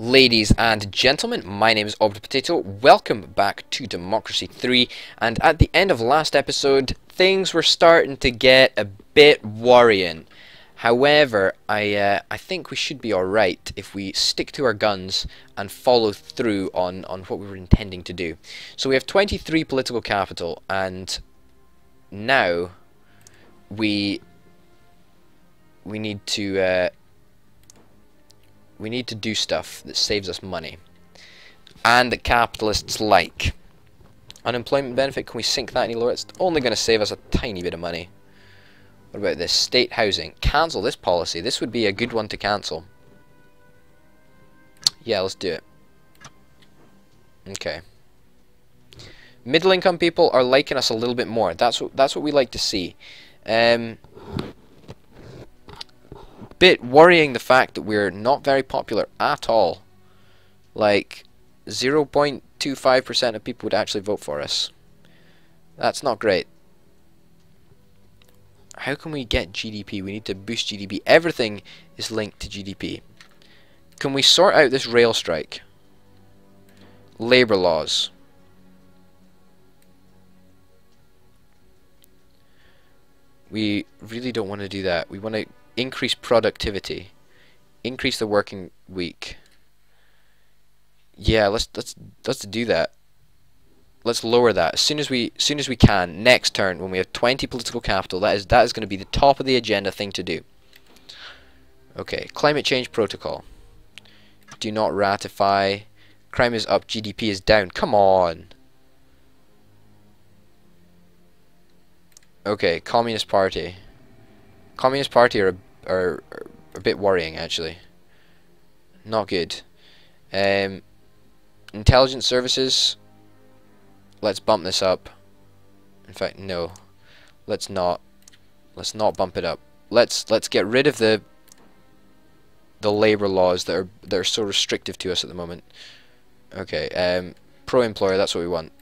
Ladies and gentlemen, my name is Orbital Potato. Welcome back to Democracy 3. And at the end of last episode, things were starting to get a bit worrying. However, I uh, I think we should be alright if we stick to our guns and follow through on, on what we were intending to do. So we have 23 political capital, and now we we need to uh, we need to do stuff that saves us money and that capitalists like. Unemployment benefit, can we sink that any lower? It's only going to save us a tiny bit of money. What about this? State housing. Cancel this policy. This would be a good one to cancel. Yeah, let's do it. Okay. Middle income people are liking us a little bit more. That's what that's what we like to see. Um, bit worrying the fact that we're not very popular at all. Like 0.25% of people would actually vote for us. That's not great how can we get GDP? We need to boost GDP. Everything is linked to GDP. Can we sort out this rail strike? Labour laws. We really don't want to do that. We want to increase productivity. Increase the working week. Yeah, let's let's let's do that. Let's lower that. As soon as we as soon as we can next turn when we have 20 political capital that is that is going to be the top of the agenda thing to do. Okay climate change protocol. Do not ratify. Crime is up. GDP is down. Come on. Okay communist party communist party are, are, are a bit worrying actually not good um, intelligence services let's bump this up. In fact, no. Let's not. Let's not bump it up. Let's let's get rid of the the labor laws that are that are so restrictive to us at the moment. Okay, um, pro-employer, that's what we want.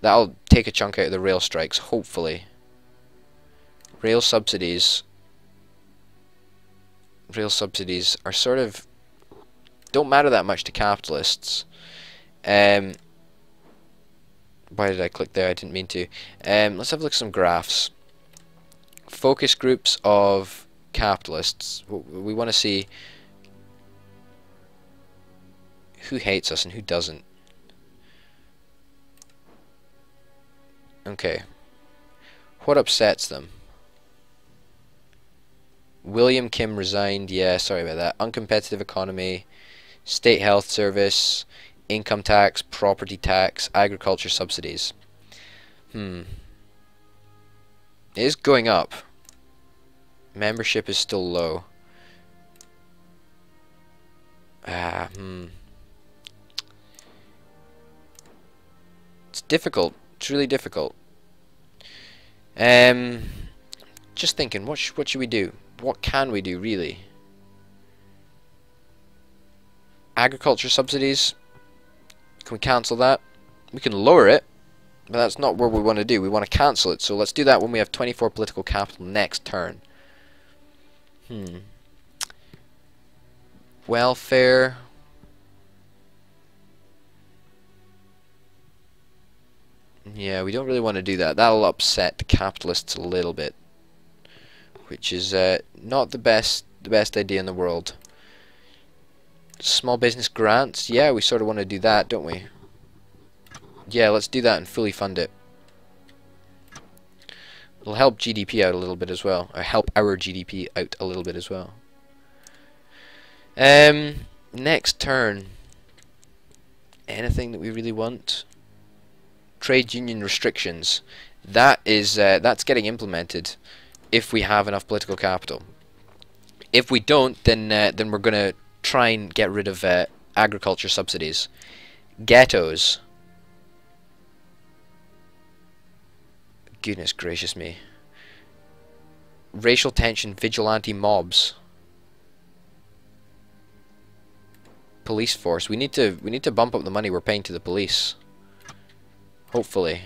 That'll take a chunk out of the rail strikes, hopefully. Rail subsidies. Rail subsidies are sort of don't matter that much to capitalists. Um, why did I click there? I didn't mean to. Um, let's have a look at some graphs. Focus groups of capitalists. We want to see who hates us and who doesn't. Okay. What upsets them? William Kim resigned. Yeah, sorry about that. Uncompetitive economy. State health service income tax, property tax, agriculture subsidies. Hmm. It is going up. Membership is still low. Ah, hmm. It's difficult. It's really difficult. Um, just thinking, what sh what should we do? What can we do, really? Agriculture subsidies, can we cancel that? We can lower it, but that's not what we want to do. We want to cancel it, so let's do that when we have 24 political capital next turn. Hmm. Welfare. Yeah, we don't really want to do that. That'll upset the capitalists a little bit, which is uh, not the best the best idea in the world. Small business grants. Yeah, we sort of want to do that, don't we? Yeah, let's do that and fully fund it. It'll help GDP out a little bit as well. Or help our GDP out a little bit as well. Um, next turn. Anything that we really want? Trade union restrictions. That is uh, that's getting implemented if we have enough political capital. If we don't, then uh, then we're gonna try and get rid of uh, agriculture subsidies. Ghettos. Goodness gracious me. Racial tension, vigilante mobs. Police force. We need to we need to bump up the money we're paying to the police. Hopefully.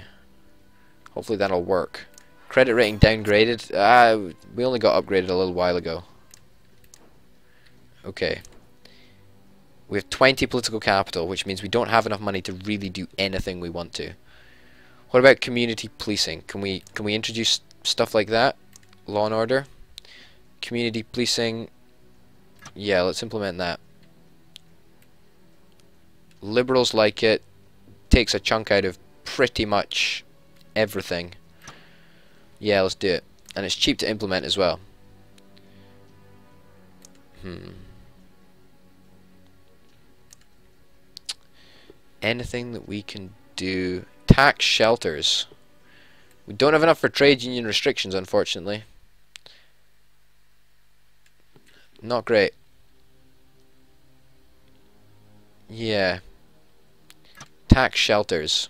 Hopefully that'll work. Credit rating downgraded. Ah, we only got upgraded a little while ago. Okay. We have 20 political capital, which means we don't have enough money to really do anything we want to. What about community policing? Can we can we introduce stuff like that? Law and order? Community policing? Yeah, let's implement that. Liberals like it. Takes a chunk out of pretty much everything. Yeah, let's do it. And it's cheap to implement as well. Hmm. Anything that we can do. Tax shelters. We don't have enough for trade union restrictions, unfortunately. Not great. Yeah. Tax shelters.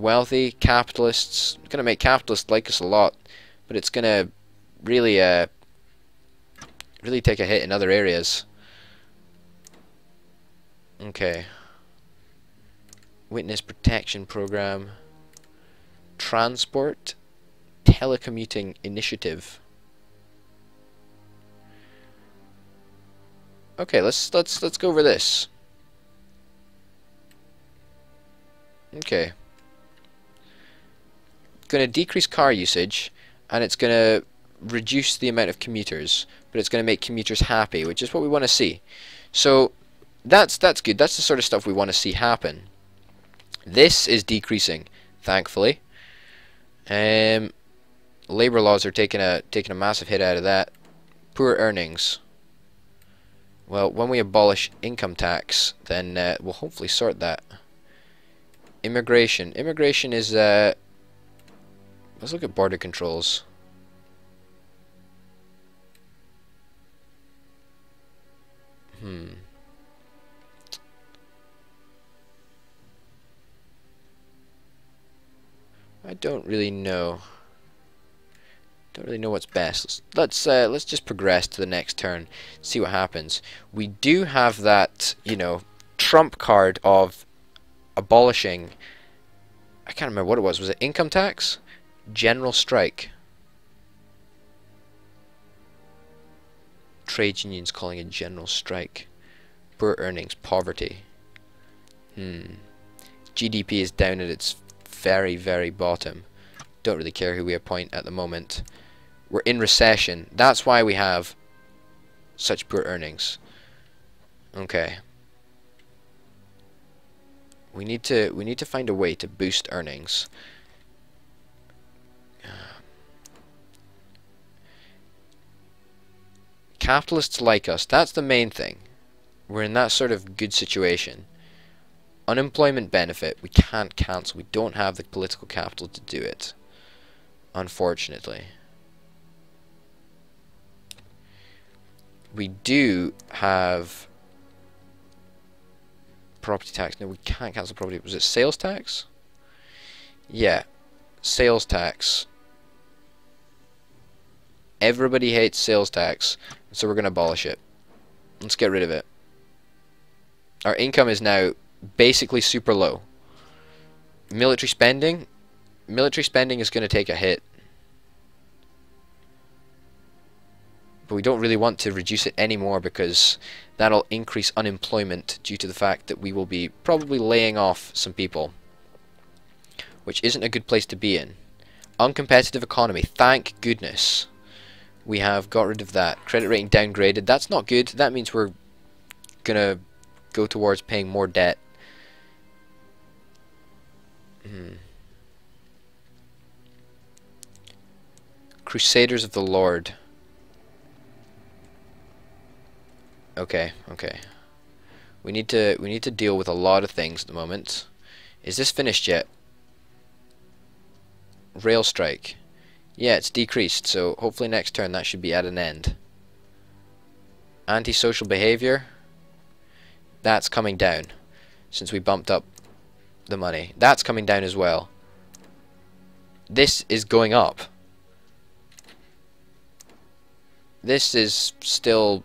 Wealthy, capitalists. It's going to make capitalists like us a lot. But it's going to really, uh, really take a hit in other areas. Okay. Witness Protection Program. Transport Telecommuting Initiative. Okay, let's let's let's go over this. Okay. Going to decrease car usage, and it's going to reduce the amount of commuters, but it's going to make commuters happy, which is what we want to see. So that's that's good. That's the sort of stuff we want to see happen. This is decreasing, thankfully. Um, labor laws are taking a taking a massive hit out of that. Poor earnings. Well, when we abolish income tax, then uh, we'll hopefully sort that. Immigration. Immigration is. Uh, let's look at border controls. Hmm. I don't really know. Don't really know what's best. Let's let's, uh, let's just progress to the next turn, see what happens. We do have that, you know, trump card of abolishing. I can't remember what it was. Was it income tax? General strike. Trade unions calling a general strike. Poor earnings, poverty. Hmm. GDP is down at its very, very bottom. Don't really care who we appoint at the moment. We're in recession. That's why we have such poor earnings. Okay. We need to we need to find a way to boost earnings. Capitalists like us. That's the main thing. We're in that sort of good situation. Unemployment benefit, we can't cancel. We don't have the political capital to do it. Unfortunately. We do have property tax. No, we can't cancel property. Was it sales tax? Yeah. Sales tax. Everybody hates sales tax, so we're going to abolish it. Let's get rid of it. Our income is now basically super low. Military spending, military spending is going to take a hit. But we don't really want to reduce it anymore because that'll increase unemployment due to the fact that we will be probably laying off some people. Which isn't a good place to be in. Uncompetitive economy, thank goodness. We have got rid of that. Credit rating downgraded, that's not good. That means we're gonna go towards paying more debt Hmm. Crusaders of the Lord. Okay, okay. We need to we need to deal with a lot of things at the moment. Is this finished yet? Rail strike. Yeah, it's decreased, so hopefully next turn that should be at an end. Antisocial behavior. That's coming down since we bumped up the money. That's coming down as well. This is going up. This is still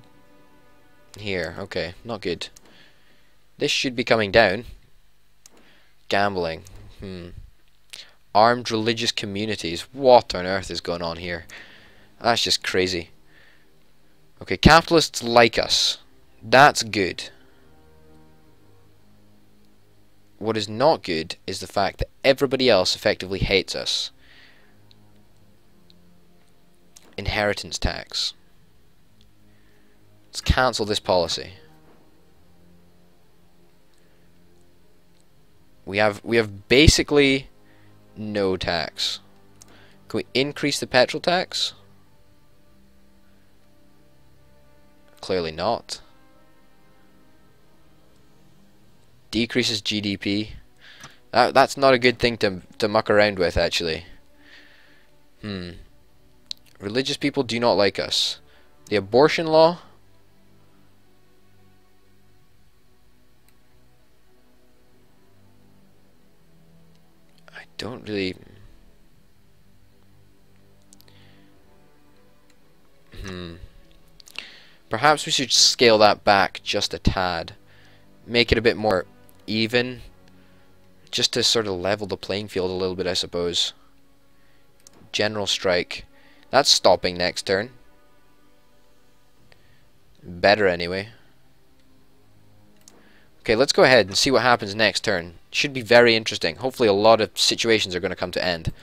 here. Okay, not good. This should be coming down. Gambling. Hmm. Armed religious communities. What on earth is going on here? That's just crazy. Okay, capitalists like us. That's good. What is not good is the fact that everybody else effectively hates us. Inheritance tax. Let's cancel this policy. We have we have basically no tax. Can we increase the petrol tax? Clearly not. Decreases GDP. That that's not a good thing to to muck around with actually. Hmm. Religious people do not like us. The abortion law don't really... Hmm. Perhaps we should scale that back just a tad. Make it a bit more even. Just to sort of level the playing field a little bit, I suppose. General strike. That's stopping next turn. Better anyway. Okay, let's go ahead and see what happens next turn. Should be very interesting. Hopefully a lot of situations are going to come to end.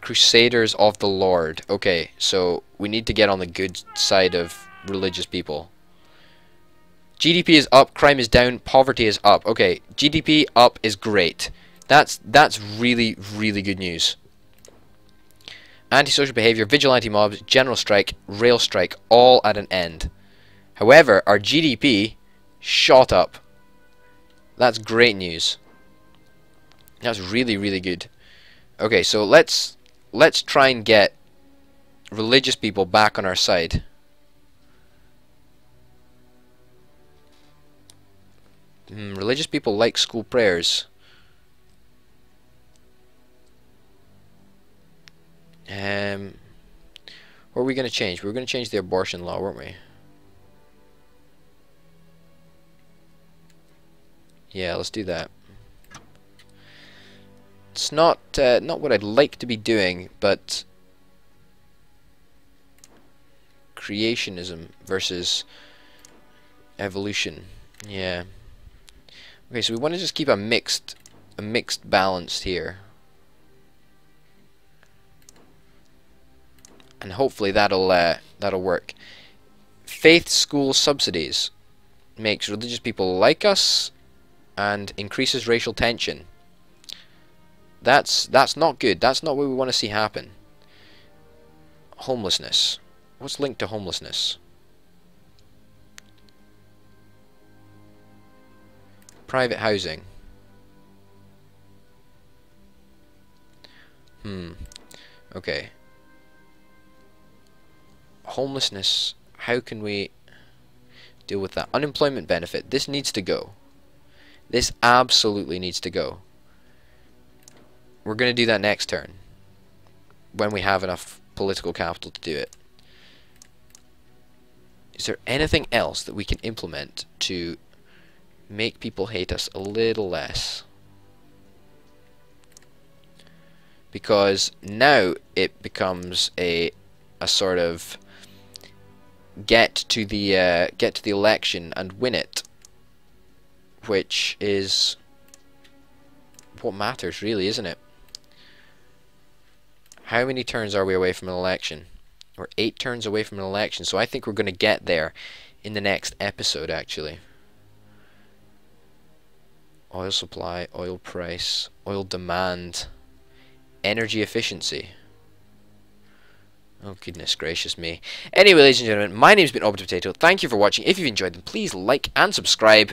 Crusaders of the Lord. Okay, so we need to get on the good side of religious people. GDP is up, crime is down, poverty is up. Okay, GDP up is great. That's that's really really good news. Antisocial behavior, vigilante mobs, general strike, rail strike, all at an end. However, our GDP shot up. That's great news. That's really, really good. Okay, so let's let's try and get religious people back on our side. Mm, religious people like school prayers. Um, what are we going to change? We were going to change the abortion law, weren't we? Yeah, let's do that. It's not uh, not what I'd like to be doing, but creationism versus evolution. Yeah. Okay, so we want to just keep a mixed a mixed balance here. And hopefully that'll uh, that'll work. Faith school subsidies makes religious people like us and increases racial tension. That's that's not good. That's not what we want to see happen. Homelessness. What's linked to homelessness? Private housing. Hmm. Okay. Homelessness. How can we deal with that? Unemployment benefit. This needs to go. This absolutely needs to go. We're going to do that next turn. When we have enough political capital to do it. Is there anything else that we can implement to make people hate us a little less? Because now it becomes a a sort of get to the uh, get to the election and win it which is what matters really, isn't it? How many turns are we away from an election? We're eight turns away from an election, so I think we're going to get there in the next episode, actually. Oil supply, oil price, oil demand, energy efficiency. Oh, goodness gracious me. Anyway, ladies and gentlemen, my name's been Orbital Potato. Thank you for watching. If you've enjoyed them, please like and subscribe.